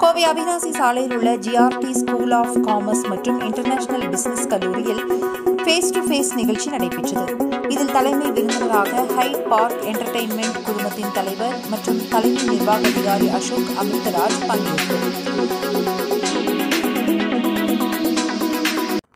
கோவை அவினாசி சாலையில் உள்ள GRT school of commerce மற்றும் இன்டர்நேஷனல் பிசினஸ் கல்லூரியில் ஃபேஸ் டு ஃபேஸ் நிகழ்ச்சி நடைபெற்றது. இதில் தலைமை விருந்தினராக ஹைட் பார்க் என்டர்டெயின்மெண்ட் குழுமத்தின் தலைவர் மற்றும் தலைமை நிர்வாக அதிகாரி அசோக் அமிர்தராஜ் பங்கேற்றார்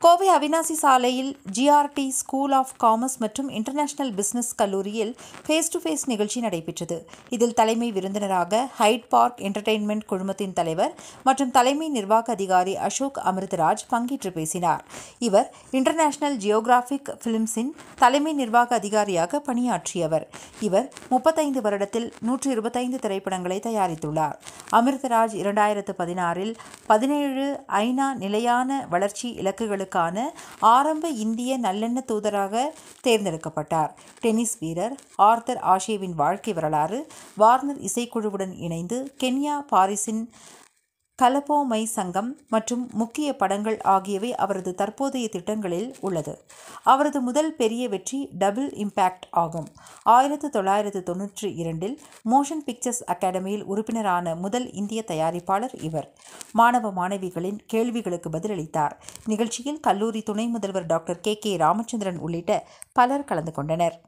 கோவை அவினாசி சாலையில் ஜிஆர்டி ஸ்கூல் ஆஃப் காமர்ஸ் மற்றும் இன்டர்நேஷனல் பிசினஸ் கல்லூரியில் ஃபேஸ் டு ஃபேஸ் நிகழ்ச்சி நடைபெற்றது. இதில் தலைமை விருந்தினராக ஹைட் பார்க் என்டர்டெயின்மெண்ட் குழுமத்தின் தலைவர் மற்றும் தலைமை நிர்வாக அதிகாரி அசோக் அமிர்தராஜ் பங்கேற்று பேசினார். இவர் இன்டர்நேஷனல் ஜியோகிராஃபிக் பிலிம்ஸின் தலைமை நிர்வாக அதிகாரியாக பணியாற்றியவர். இவர் முப்பத்தைந்து வருடத்தில் நூற்றி இருபத்தைந்து திரைப்படங்களை தயாரித்துள்ளார். அமிர்தராஜ் இரண்டாயிரத்து பதினாறில் பதினேழு ஐநா நிலையான வளர்ச்சி இலக்குகளுக்கு நாடுகளுக்கான ஆரம்ப இந்திய நல்லெண்ண தூதராக தேர்ந்தெடுக்கப்பட்டார். டென்னிஸ் வீரர் ஆர்தர் ஆஷேவின் வாழ்க்கை வரலாறு வார்னர் இசைக்குழுவுடன் இணைந்து கென்யா பாரிஸின் கலப்போமை சங்கம் மற்றும் முக்கிய படங்கள் ஆகியவை அவரது தற்போதைய திட்டங்களில் உள்ளது. அவரது முதல் பெரிய வெற்றி டபுள் இம்பேக்ட் ஆகும். ஆயிரத்து தொள்ளாயிரத்து தொன்னூற்றி இரண்டில் மோஷன் பிக்சர்ஸ் அகாடமியில் உறுப்பினரான முதல் இந்திய தயாரிப்பாளர் இவர். மாணவ மாணவிகளின் கேள்விகளுக்கு பதிலளித்தார். நிகழ்ச்சியில் கல்லூரி துணை முதல்வர் டாக்டர் கே கே ராமச்சந்திரன் உள்ளிட்ட பலர் கலந்து கொண்டனர்.